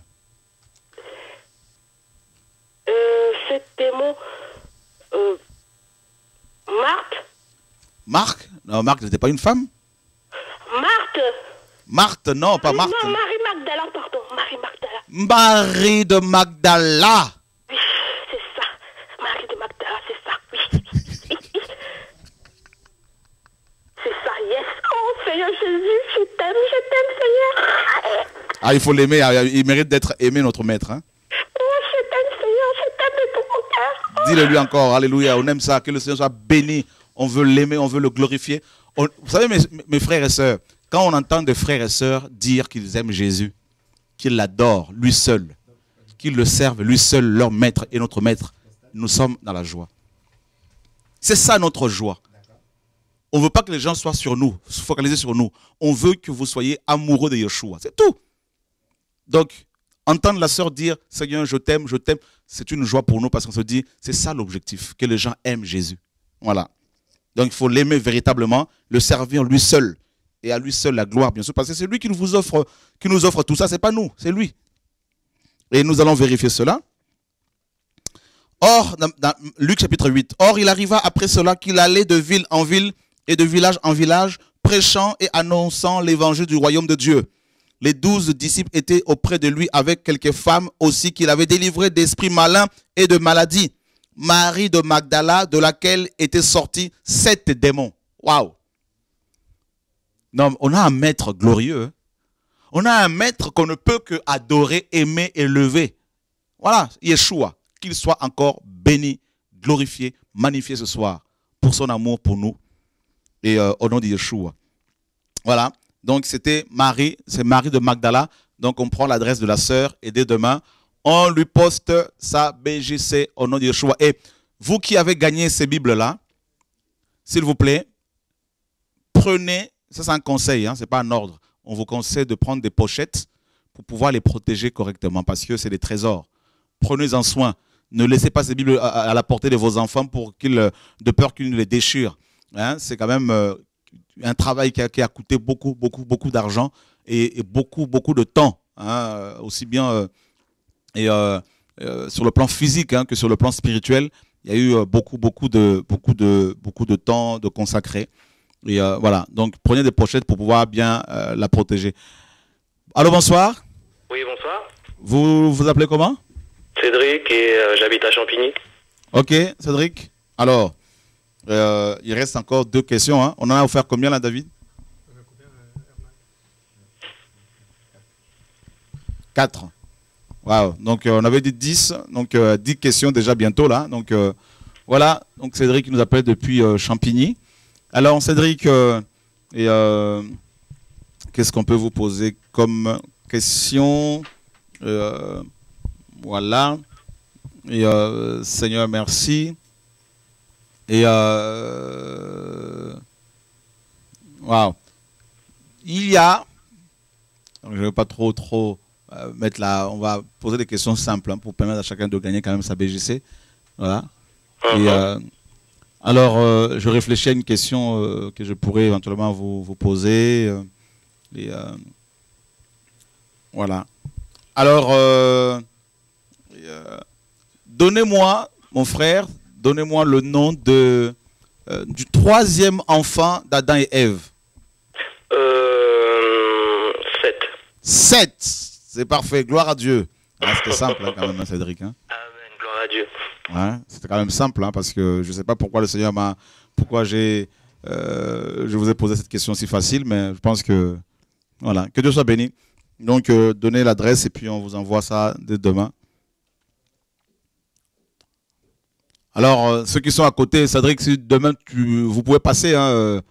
[SPEAKER 2] Euh, sept démons. Euh, Marthe?
[SPEAKER 1] Marc Non, Marc n'était pas une femme.
[SPEAKER 2] Marthe?
[SPEAKER 1] Marthe, non, pas Marthe.
[SPEAKER 2] Non, Marie Magdala, pardon. Marie Magdala.
[SPEAKER 1] Marie de Magdala.
[SPEAKER 2] Oui, c'est ça. Marie de Magdala, c'est ça. Oui. c'est ça, yes. Oh, Seigneur Jésus, je t'aime, je t'aime, Seigneur.
[SPEAKER 1] Ah, il faut l'aimer. ah, Il mérite d'être aimé, notre maître. hein.
[SPEAKER 2] Oh, je t'aime, Seigneur, je t'aime de tout mon cœur. Oh,
[SPEAKER 1] Dis-le lui encore. Alléluia. On aime ça. Que le Seigneur soit béni. On veut l'aimer, on veut le glorifier. On- vous savez, mes, mes frères et sœurs, quand on entend des frères et sœurs dire qu'ils aiment Jésus, qu'ils l'adorent, lui seul, qu'ils le servent, lui seul, leur maître et notre maître, nous sommes dans la joie. C'est ça notre joie. On ne veut pas que les gens soient sur nous, focalisés sur nous. On veut que vous soyez amoureux de Yeshua. C'est tout. Donc, entendre la sœur dire Seigneur, je t'aime, je t'aime, c'est une joie pour nous parce qu'on se dit c'est ça l'objectif, que les gens aiment Jésus. Voilà. Donc, il faut l'aimer véritablement, le servir lui seul. Et à lui seul la gloire, bien sûr, parce que c'est lui qui nous offre, qui nous offre tout ça, c'est pas nous, c'est lui. Et nous allons vérifier cela. Or, dans, dans Luc chapitre 8, Or il arriva après cela qu'il allait de ville en ville et de village en village, prêchant et annonçant l'évangile du royaume de Dieu. Les douze disciples étaient auprès de lui avec quelques femmes aussi qu'il avait délivrées d'esprits malins et de maladies. Marie de Magdala, de laquelle étaient sortis sept démons. Waouh! Non, on a un maître glorieux. On a un maître qu'on ne peut que adorer, aimer et lever. Voilà, Yeshua, qu'il soit encore béni, glorifié, magnifié ce soir pour son amour pour nous et euh, au nom de Yeshua. Voilà, donc c'était Marie, c'est Marie de Magdala. Donc on prend l'adresse de la sœur et dès demain, on lui poste sa BGC au nom de Yeshua. Et vous qui avez gagné ces Bibles-là, s'il vous plaît, prenez, ça c'est un conseil, hein, ce n'est pas un ordre. On vous conseille de prendre des pochettes pour pouvoir les protéger correctement parce que c'est des trésors. Prenez-en soin. Ne laissez pas ces Bibles à, la portée de vos enfants pour qu'ils, euh, de peur qu'ils ne les déchirent. Hein, c'est quand même euh, un travail qui a, qui a coûté beaucoup, beaucoup, beaucoup d'argent et, et beaucoup, beaucoup de temps. hein, euh, aussi bien euh, et, euh, sur le plan physique hein, que sur le plan spirituel. Il y a eu beaucoup, beaucoup de, beaucoup de, beaucoup de temps de consacrer. Et euh, voilà. Donc, prenez des pochettes pour pouvoir bien euh, la protéger. Allô, bonsoir.
[SPEAKER 3] Oui, bonsoir.
[SPEAKER 1] Vous vous appelez comment?
[SPEAKER 3] Cédric et euh, j'habite à Champigny.
[SPEAKER 1] Ok, Cédric. Alors, euh, il reste encore deux questions. hein. On en a offert combien là, David? Quatre. Waouh. Donc, euh, on avait dit 10. Donc, euh, 10 questions déjà bientôt là. Donc, euh, voilà. Donc, Cédric nous appelle depuis Champigny. Alors, Cédric, qu'est-ce qu'on peut vous poser comme question? Voilà. Et Seigneur, merci. Et euh, waouh. Il y a, donc je ne vais pas trop trop euh, mettre là, on va poser des questions simples hein, pour permettre à chacun de gagner quand même sa BGC. Voilà. Et, euh, alors, euh, je réfléchis à une question euh, que je pourrais éventuellement vous, vous poser. euh, et, voilà. Alors, donnez-moi, mon frère, donnez-moi le nom de, euh, du troisième enfant d'Adam et Ève.
[SPEAKER 3] Euh, 7.
[SPEAKER 1] Sept. C'est parfait. Gloire à Dieu. Ah, C'était simple hein, quand même, hein, Cédric. hein.
[SPEAKER 3] Amen, gloire à Dieu.
[SPEAKER 1] Ouais, C'était quand même simple hein, parce que je ne sais pas pourquoi le Seigneur m'a, pourquoi j'ai, euh, je vous ai posé cette question si facile, mais je pense que voilà, que Dieu soit béni. Donc euh, donnez l'adresse et puis on vous envoie ça dès demain. Alors euh, ceux qui sont à côté, Cédric, si demain tu, vous pouvez passer hein, euh,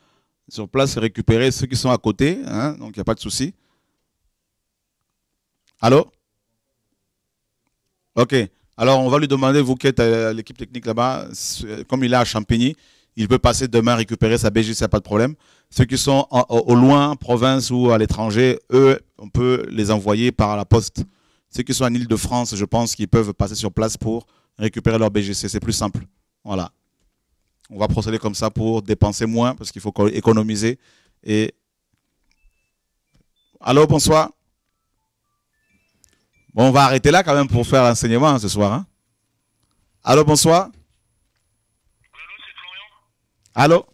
[SPEAKER 1] sur place et récupérer ceux qui sont à côté, hein, donc il n'y a pas de souci. Allô? Ok. Alors, on va lui demander, vous qui êtes à l'équipe technique là-bas, comme il est à Champigny, il peut passer demain récupérer sa BG, ça pas de problème. Ceux qui sont au, loin, province ou à l'étranger, eux, on peut les envoyer par la poste. Ceux qui sont en Ile-de-France, je pense qu'ils peuvent passer sur place pour récupérer leur BGC. C'est plus simple. Voilà. On va procéder comme ça pour dépenser moins parce qu'il faut co- économiser. Et... Allô, bonsoir. Bon, on va arrêter là quand même pour faire l'enseignement hein, ce soir. hein. Allô, bonsoir. Allô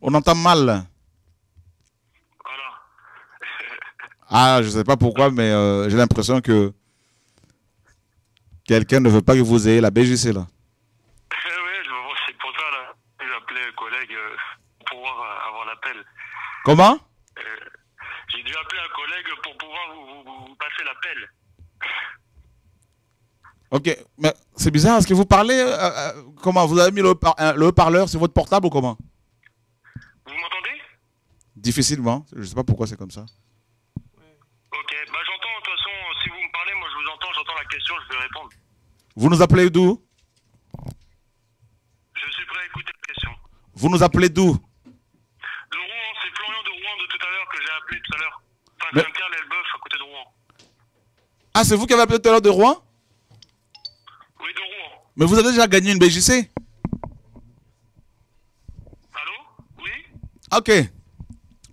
[SPEAKER 1] On entend mal.
[SPEAKER 5] Voilà. [LAUGHS]
[SPEAKER 1] Ah, je sais pas pourquoi, mais euh, j'ai l'impression que quelqu'un ne veut pas que vous ayez la BGC là. [LAUGHS]
[SPEAKER 5] oui, c'est pour ça, là. J'ai appelé un collègue euh, pour pouvoir euh, avoir l'appel.
[SPEAKER 1] Comment?
[SPEAKER 5] Euh, J'ai dû appeler un collègue pour pouvoir vous, vous- vous passer l'appel. [LAUGHS]
[SPEAKER 1] Ok, mais c'est bizarre, est-ce que vous parlez euh, Comment? Vous avez mis le le haut-parleur sur votre portable ou comment?
[SPEAKER 5] Vous m'entendez?
[SPEAKER 1] Difficilement, je sais pas pourquoi c'est comme ça.
[SPEAKER 5] Ok, bah j'entends, de toute façon, si vous me parlez, moi je vous entends, j'entends la question, je vais répondre.
[SPEAKER 1] Vous nous appelez d'où?
[SPEAKER 5] Je suis prêt à écouter la question.
[SPEAKER 1] Vous nous appelez d'où?
[SPEAKER 5] De Rouen, c'est Florian de Rouen de tout à l'heure que j'ai appelé tout à l'heure. Enfin,
[SPEAKER 1] Mais-
[SPEAKER 5] Saint-Pierre l'Elbeuf à côté de Rouen.
[SPEAKER 1] Ah, c'est vous qui avez appelé tout à l'heure de Rouen?
[SPEAKER 5] Oui, de Rouen.
[SPEAKER 1] Mais vous avez déjà gagné une BJC
[SPEAKER 5] Allô? Oui?
[SPEAKER 1] Ok.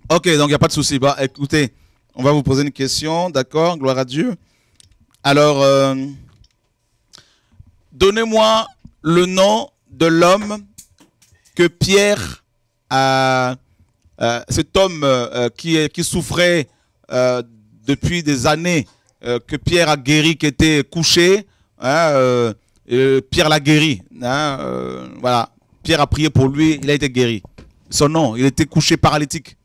[SPEAKER 1] Ok, donc il n'y a pas de souci. Bah, écoutez, on va vous poser une question, d'accord? Gloire à Dieu. Alors, euh, donnez-moi le nom de l'homme que Pierre a. euh, cet homme euh, qui, souffrait depuis des années, que Pierre a guéri, qui était couché. hein, Pierre l'a guéri. hein, voilà. Pierre a prié pour lui, il a été guéri. Son nom, il était couché paralytique.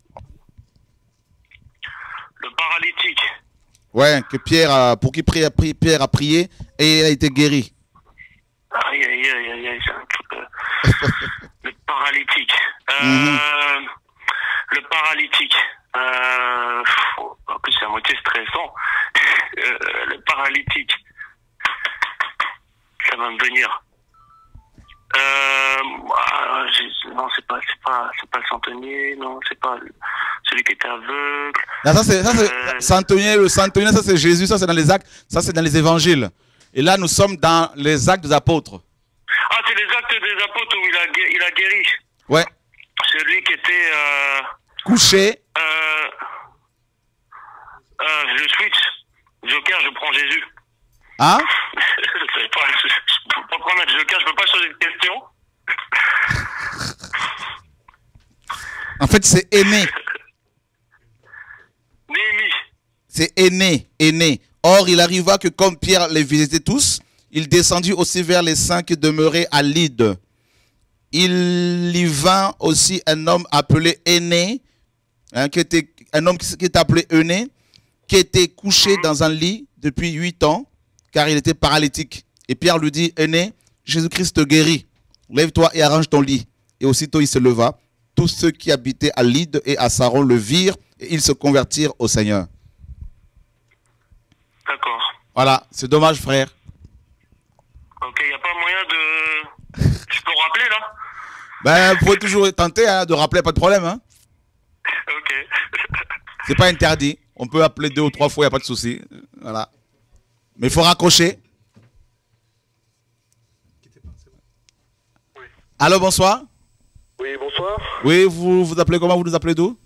[SPEAKER 5] Le paralytique.
[SPEAKER 1] Ouais, que Pierre a, pour qui Pierre a prié, Pierre a prié et il a été guéri.
[SPEAKER 5] Aïe, aïe, aïe, aïe, aïe, c'est un truc. euh, [LAUGHS] le paralytique. Euh,
[SPEAKER 1] Mhm.
[SPEAKER 5] Le paralytique. Euh, en plus, c'est à moitié stressant. [LAUGHS] Euh, le paralytique. Ça va me venir. Euh, ah, non, c'est pas, c'est pas, c'est pas le centenier, non, c'est pas celui qui était aveugle.
[SPEAKER 1] Là, ça, c'est, ça, c'est,
[SPEAKER 5] Euh.
[SPEAKER 1] Saint-Denis, le Saint-Denis, ça, c'est Jésus, ça, c'est dans les actes, ça, c'est dans les évangiles. Et là, nous sommes dans les actes des apôtres.
[SPEAKER 5] Ah, c'est les actes des apôtres où il a, il a guéri.
[SPEAKER 1] Ouais.
[SPEAKER 5] Celui qui était, euh,
[SPEAKER 1] Couché.
[SPEAKER 5] Euh, euh, je switch. Joker, je prends Jésus.
[SPEAKER 1] Hein
[SPEAKER 5] je sais pas, je, je peux pas je peux pas changer de question.
[SPEAKER 1] En fait, c'est aîné.
[SPEAKER 5] Néhémie.
[SPEAKER 1] C'est aîné, aîné. Or, il arriva que comme Pierre les visitait tous, il descendit aussi vers les saints qui demeuraient à Lyde. Il y vint aussi un homme appelé Aîné, hein, qui était, un homme qui, qui est appelé Aîné, qui était couché dans un lit depuis huit ans, car il était paralytique. Et Pierre lui dit, Aîné, Jésus-Christ te guérit. Lève-toi et arrange ton lit. Et aussitôt il se leva. Tous ceux qui habitaient à Lyde et à Saron le virent, et ils se convertirent au Seigneur.
[SPEAKER 5] D'accord.
[SPEAKER 1] Voilà, c'est dommage, frère.
[SPEAKER 5] Ok, y a pas moyen de. Je peux rappeler là?
[SPEAKER 1] Ben, vous pouvez toujours tenter hein, de rappeler, pas de problème. Hein.
[SPEAKER 5] Ok. [LAUGHS]
[SPEAKER 1] C'est pas interdit. On peut appeler deux ou trois fois, il n'y a pas de souci. Voilà. Mais il faut raccrocher. Allô, bonsoir.
[SPEAKER 6] Oui, bonsoir.
[SPEAKER 1] Oui, vous vous appelez comment Vous nous appelez d'où?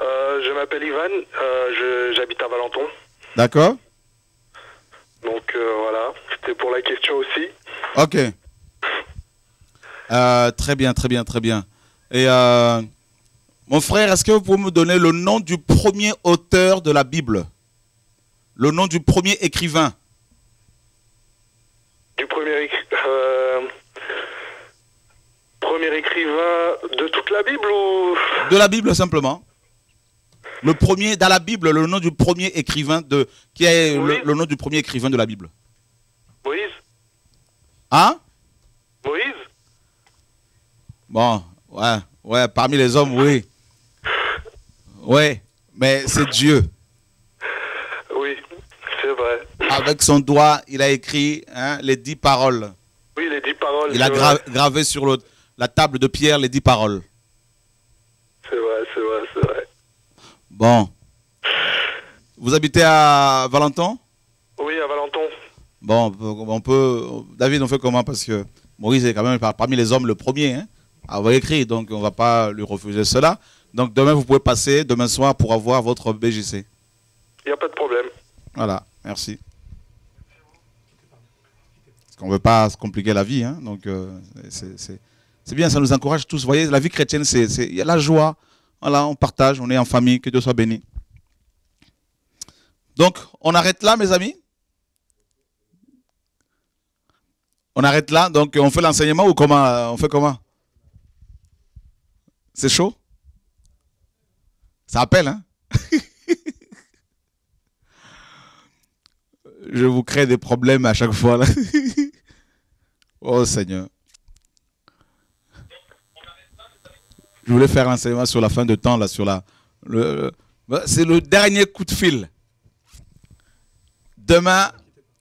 [SPEAKER 6] Euh, je m'appelle Ivan, euh, je- j'habite à Valenton.
[SPEAKER 1] D'accord.
[SPEAKER 6] Donc euh, voilà, c'était pour la question aussi.
[SPEAKER 1] Ok. Euh, très bien, très bien, très bien. Et euh, mon frère, est-ce que vous pouvez me donner le nom du premier auteur de la Bible? Le nom du premier écrivain
[SPEAKER 6] Du premier, euh, premier écrivain de toute la Bible ou?
[SPEAKER 1] De la Bible, simplement. Le premier, dans la Bible, le nom du premier écrivain de. Qui est le nom du premier écrivain de la Bible
[SPEAKER 6] Moïse
[SPEAKER 1] Hein?
[SPEAKER 6] Moïse
[SPEAKER 1] Bon, ouais, ouais, parmi les hommes, oui. Ouais, mais c'est Dieu.
[SPEAKER 6] Oui, c'est vrai.
[SPEAKER 1] Avec son doigt, il a écrit hein, les dix paroles.
[SPEAKER 6] Oui, les dix paroles.
[SPEAKER 1] Il a
[SPEAKER 6] c'est
[SPEAKER 1] gra-
[SPEAKER 6] vrai.
[SPEAKER 1] gravé sur le- la table de pierre les dix paroles.
[SPEAKER 6] C'est vrai, c'est vrai, c'est vrai.
[SPEAKER 1] Bon. Vous habitez à Valenton?
[SPEAKER 6] Oui, à Valenton.
[SPEAKER 1] Bon, on peut. David, on fait comment? Parce que Maurice est quand même par- parmi les hommes le premier hein, à avoir écrit, donc on ne va pas lui refuser cela. Donc demain, vous pouvez passer, demain soir, pour avoir votre BGC.
[SPEAKER 6] Il n'y a pas de problème.
[SPEAKER 1] Voilà, merci. Qu'on ne veut pas se compliquer la vie, hein, donc euh, c'est- bien, ça nous encourage tous. Vous voyez, la vie chrétienne, il y a la joie, voilà, on partage, on est en famille, que Dieu soit béni. Donc, on arrête là, mes amis? On arrête là, donc on fait l'enseignement ou comment euh, On fait comment? C'est chaud? Ça appelle, hein? [LAUGHS] Je vous crée des problèmes à chaque fois là. [LAUGHS] oh Seigneur. Je voulais faire l'enseignement sur la fin de temps là, sur la. c'est le dernier coup de fil. Demain,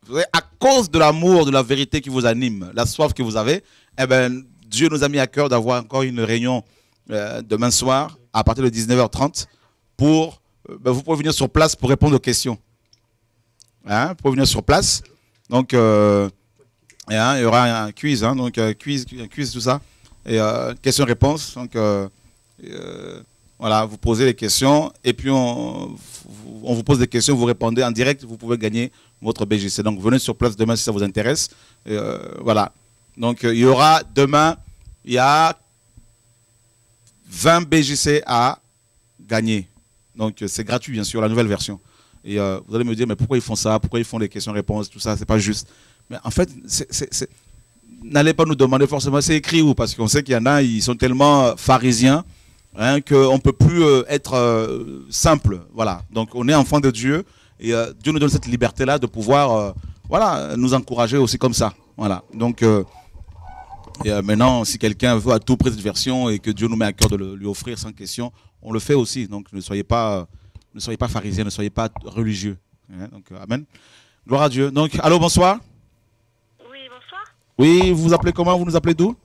[SPEAKER 1] vous à cause de l'amour, de la vérité qui vous anime, la soif que vous avez, eh ben, Dieu nous a mis à cœur d'avoir encore une réunion euh, demain soir à partir de 19h30 pour. euh, ben, vous pouvez venir sur place pour répondre aux questions. Hein, pour venir sur place. Donc, euh, hein, il y aura un quiz, hein, donc euh, quiz, un quiz, tout ça. Et euh, questions-réponses. Donc, euh, euh, voilà, vous posez les questions et puis on, vous pose des questions, vous répondez en direct, vous pouvez gagner votre BGC. Donc, venez sur place demain si ça vous intéresse. Voilà. Donc, il y aura demain, il y a 20 BGC à gagner. Donc, c'est gratuit, bien sûr, la nouvelle version. Et vous allez me dire, mais pourquoi ils font ça? Pourquoi ils font des questions-réponses Tout ça, c'est pas juste. Mais en fait, n'allez pas nous demander forcément c'est écrit où, parce qu'on sait qu'il y en a, ils sont tellement pharisiens hein, qu'on ne peut plus euh, être euh, simple. Voilà. Donc, on est enfant de Dieu et euh, Dieu nous donne cette liberté-là de pouvoir euh, voilà, nous encourager aussi comme ça. Voilà. Donc, euh, et, maintenant, si quelqu'un veut à tout prix cette version et que Dieu nous met à cœur de le- lui offrir sans question, on le fait aussi. Donc, ne soyez pas, ne soyez pas pharisiens, ne soyez pas religieux. Hein, donc, amen. Gloire à Dieu. Donc, allô, bonsoir.
[SPEAKER 2] Oui,
[SPEAKER 1] vous vous appelez comment? Vous nous appelez d'où?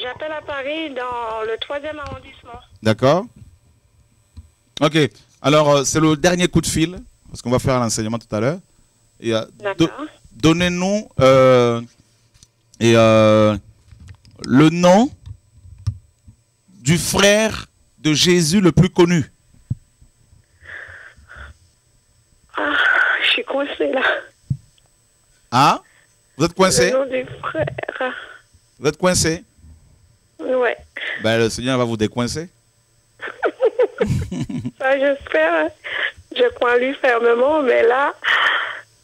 [SPEAKER 2] J'appelle à Paris dans le 3e arrondissement.
[SPEAKER 1] D'accord. Ok. Alors, euh, c'est le dernier coup de fil, parce qu'on va faire l'enseignement tout à l'heure. Et euh, do- donnez-nous euh, et, euh, le nom du frère de Jésus le plus connu.
[SPEAKER 2] coincé là.
[SPEAKER 1] Ah? Vous êtes coincé
[SPEAKER 2] Le nom.
[SPEAKER 1] Vous êtes coincé
[SPEAKER 2] Ouais.
[SPEAKER 1] Ben, le Seigneur va vous décoincer.
[SPEAKER 2] Ça, [LAUGHS] j'espère. Je crois en lui fermement, mais là,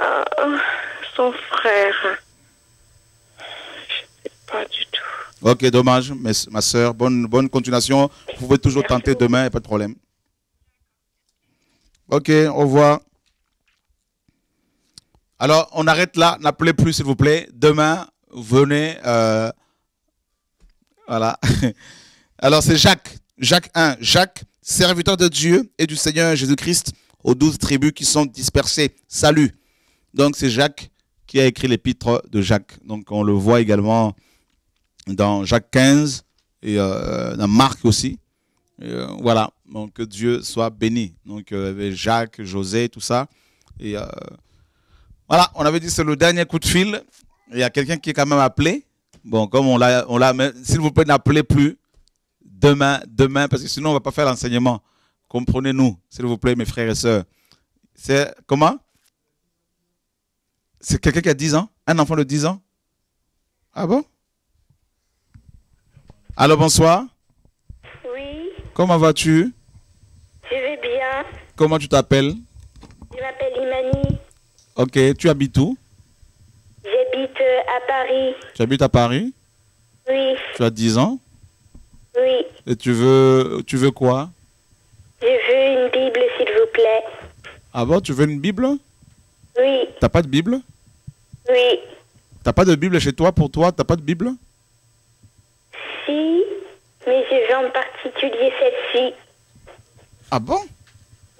[SPEAKER 2] euh, son frère. Je sais pas du tout.
[SPEAKER 1] Ok, dommage, mais ma soeur, bonne, bonne continuation. Vous pouvez toujours
[SPEAKER 2] Merci
[SPEAKER 1] tenter
[SPEAKER 2] beaucoup.
[SPEAKER 1] demain, pas de problème. Ok, au revoir. Alors, on arrête là. N'appelez plus, s'il vous plaît. Demain, venez. euh, voilà. [LAUGHS] Alors, c'est Jacques. Jacques 1. Jacques, serviteur de Dieu et du Seigneur Jésus-Christ aux douze tribus qui sont dispersées. Salut. Donc, c'est Jacques qui a écrit l'épître de Jacques. Donc, on le voit également dans Jacques 15 et euh, dans Marc aussi. Euh, voilà, donc que Dieu soit béni. Donc Jacques, José, tout ça. Voilà, on avait dit c'est le dernier coup de fil. Il y a quelqu'un qui est quand même appelé. Bon, comme on l'a, on l'a, s'il vous plaît, n'appelez plus demain, demain, parce que sinon on va pas faire l'enseignement. Comprenez-nous, s'il vous plaît, mes frères et sœurs. C'est comment? C'est quelqu'un qui a 10 ans? Un enfant de 10 ans? Ah bon? Allô, bonsoir.
[SPEAKER 2] Oui,
[SPEAKER 1] Comment vas-tu?
[SPEAKER 2] Je vais bien.
[SPEAKER 1] Comment tu t'appelles? Ok, tu habites où?
[SPEAKER 2] J'habite euh, à Paris.
[SPEAKER 1] Tu habites à Paris?
[SPEAKER 2] Oui,
[SPEAKER 1] Tu as 10 ans?
[SPEAKER 2] Oui.
[SPEAKER 1] Et tu veux, tu veux quoi?
[SPEAKER 2] Je veux une Bible, s'il vous plaît.
[SPEAKER 1] Ah bon, tu veux une Bible?
[SPEAKER 2] Oui,
[SPEAKER 1] T'as pas de Bible?
[SPEAKER 2] Oui.
[SPEAKER 1] T'as pas de Bible chez toi pour toi? T'as pas de Bible?
[SPEAKER 2] Si, mais je veux en particulier celle-ci.
[SPEAKER 1] Ah bon?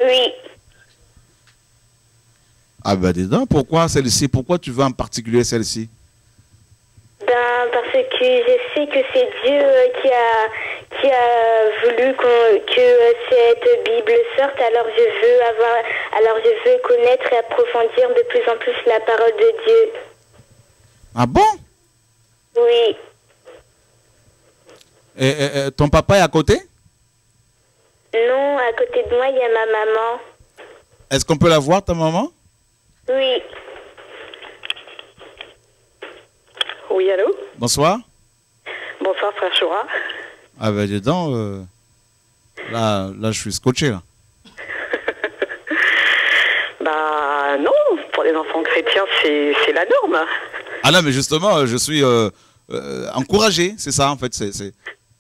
[SPEAKER 2] Oui,
[SPEAKER 1] Ah ben dis donc, pourquoi celle-ci? Pourquoi tu veux en particulier celle-ci?
[SPEAKER 2] Ben, parce que je sais que c'est Dieu euh, qui a, qui a voulu que euh, cette Bible sorte, alors je veux avoir, alors je veux connaître et approfondir de plus en plus la parole de Dieu.
[SPEAKER 1] Ah bon?
[SPEAKER 2] Oui,
[SPEAKER 1] et, et- et ton papa est à côté?
[SPEAKER 2] Non, à côté de moi, il y a ma maman.
[SPEAKER 1] Est-ce qu'on peut la voir, ta maman?
[SPEAKER 2] Oui,
[SPEAKER 7] Oui, allô
[SPEAKER 1] Bonsoir.
[SPEAKER 7] Bonsoir, frère Choura.
[SPEAKER 1] Ah ben dis donc, euh, là, là je suis scotché là. [LAUGHS]
[SPEAKER 7] Bah non, pour les enfants chrétiens, c'est la norme.
[SPEAKER 1] Ah là, mais justement, euh, je suis euh, euh, encouragé, c'est ça en fait. c'est c'est-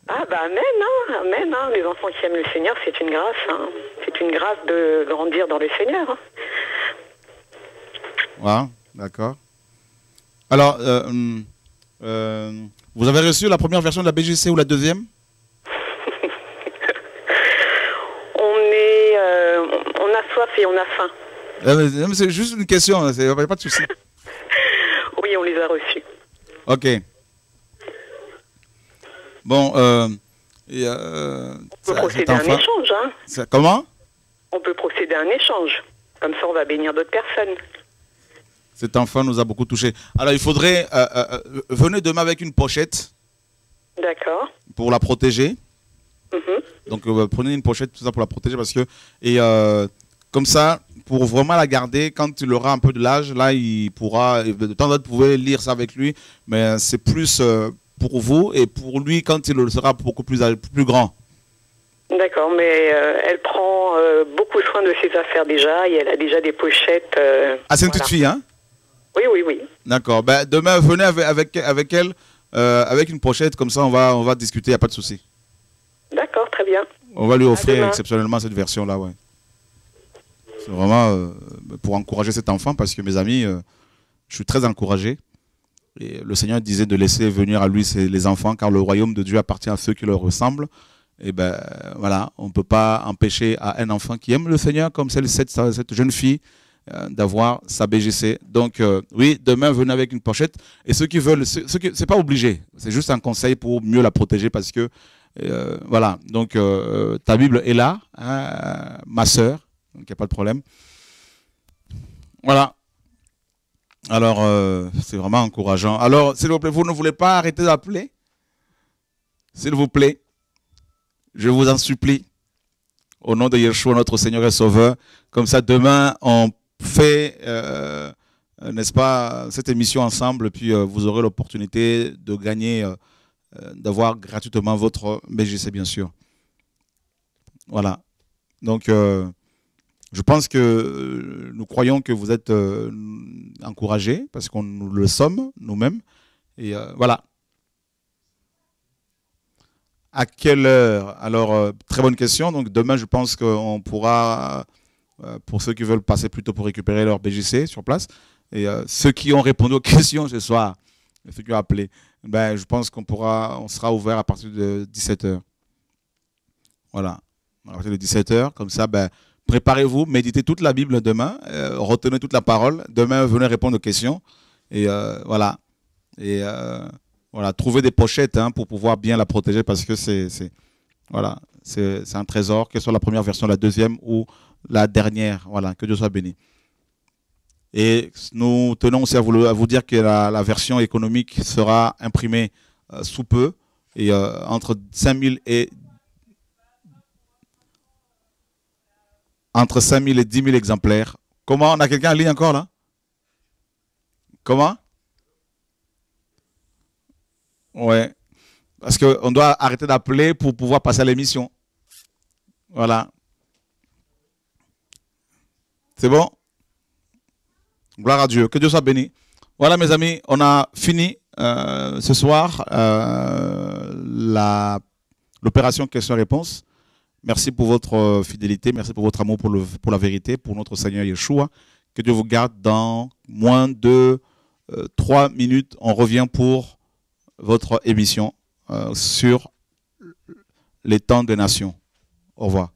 [SPEAKER 7] Ah bah amen, hein, amen. Hein. Les enfants qui aiment le Seigneur, c'est une grâce. Hein. C'est une grâce de grandir dans le Seigneur. Hein.
[SPEAKER 1] Voilà, d'accord. Alors, euh, euh, vous avez reçu la première version de la BGC ou la deuxième? [LAUGHS]
[SPEAKER 7] On est, euh, on a soif et on a faim.
[SPEAKER 1] C'est juste une question, il n'y a pas de souci. [LAUGHS]
[SPEAKER 7] Oui, on les a reçus.
[SPEAKER 1] Ok. Bon, euh, et,
[SPEAKER 7] On peut
[SPEAKER 1] ça-
[SPEAKER 7] procéder à un échange. Hein.
[SPEAKER 1] ça- comment?
[SPEAKER 7] On peut procéder à un échange. Comme ça, on va bénir d'autres personnes.
[SPEAKER 1] Cet enfant nous a beaucoup touchés. Alors, il faudrait. euh, euh, euh, venez demain avec une pochette
[SPEAKER 7] D'accord.
[SPEAKER 1] pour la protéger.
[SPEAKER 7] Mhm.
[SPEAKER 1] Donc, euh, prenez une pochette, tout ça pour la protéger parce que. Et comme ça, pour vraiment la garder, quand il aura un peu de l'âge, là, il pourra. De temps en temps, vous pouvez lire ça avec lui, mais c'est plus pour vous et pour lui quand il sera beaucoup plus, plus grand.
[SPEAKER 7] D'accord, mais euh, elle prend euh, beaucoup soin de ses affaires déjà et elle a déjà des pochettes. euh,
[SPEAKER 1] Ah, c'est une
[SPEAKER 7] voilà.
[SPEAKER 1] petite fille, hein?
[SPEAKER 7] Oui, oui, oui.
[SPEAKER 1] D'accord. Ben, demain, venez avec, avec, avec elle, euh, avec une pochette, comme ça, on va, on va discuter, il n'y a pas de souci.
[SPEAKER 7] D'accord, très bien.
[SPEAKER 1] On va lui offrir exceptionnellement cette version-là, ouais. C'est vraiment euh, pour encourager cet enfant, parce que mes amis, euh, je suis très encouragé. Et le Seigneur disait de laisser venir à lui les enfants, car le royaume de Dieu appartient à ceux qui leur ressemblent. Et ben voilà, on ne peut pas empêcher à un enfant qui aime le Seigneur, comme celle, cette, cette jeune fille, d'avoir sa BGC. Donc euh, oui, demain, venez avec une pochette. Et ceux qui veulent, ceux, ceux qui, pas obligé, c'est juste un conseil pour mieux la protéger, parce que euh, voilà, donc euh, ta Bible est là, hein, ma sœur, donc il n'y a pas de problème. Voilà. Alors, euh, c'est vraiment encourageant. Alors, s'il vous plaît, vous ne voulez pas arrêter d'appeler? S'il vous plaît, je vous en supplie, au nom de Yeshua, notre Seigneur et Sauveur, comme ça, demain, on fait, euh, n'est-ce pas, cette émission ensemble, puis euh, vous aurez l'opportunité de gagner, euh, euh, d'avoir gratuitement votre BGC, bien sûr. Voilà. Donc, euh, je pense que euh, nous croyons que vous êtes euh, encouragés, parce qu'on nous le sommes nous-mêmes. Et euh, voilà. À quelle heure? Alors, euh, très bonne question. Donc, demain, je pense qu'on pourra, euh, pour ceux qui veulent passer plutôt pour récupérer leur BGC sur place, et euh, ceux qui ont répondu aux [LAUGHS] questions ce soir, ceux qui ont appelé, ben, je pense qu'on pourra, on sera ouvert à partir de 17h. Voilà. À partir de 17h, comme ça, ben, préparez-vous, méditez toute la Bible demain, euh, retenez toute la parole. Demain, venez répondre aux questions. Et euh, voilà. Et euh, voilà, trouvez des pochettes hein, pour pouvoir bien la protéger parce que c'est voilà, c'est un trésor, que ce soit la première version, la deuxième ou la dernière. Voilà, que Dieu soit béni. Et nous tenons aussi à vous, dire que la, la version économique sera imprimée euh, sous peu et euh, entre 5000 et entre 5000 et 10 000 exemplaires. Comment On a quelqu'un en ligne encore là? Comment? Ouais. Parce qu'on doit arrêter d'appeler pour pouvoir passer à l'émission. Voilà. C'est bon? Gloire à Dieu. Que Dieu soit béni. Voilà, mes amis, on a fini euh, ce soir euh, l'opération question-réponse. Merci pour votre euh, fidélité, merci pour votre amour pour, le, pour la vérité, pour notre Seigneur Yeshua. Que Dieu vous garde dans moins de trois minutes. On revient pour votre émission sur les temps des nations. Au revoir.